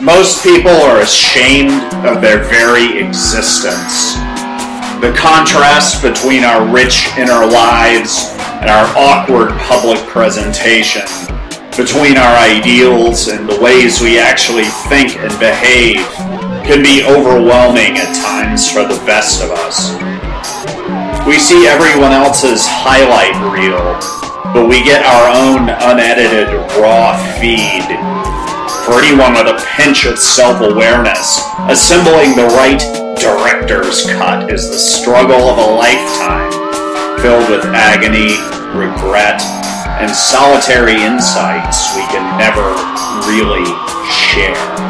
Most people are ashamed of their very existence. The contrast between our rich inner lives and our awkward public presentation, between our ideals and the ways we actually think and behave, can be overwhelming at times for the best of us. We see everyone else's highlight reel, but we get our own unedited raw feed for anyone with a pinch of self-awareness, assembling the right director's cut is the struggle of a lifetime, filled with agony, regret, and solitary insights we can never really share.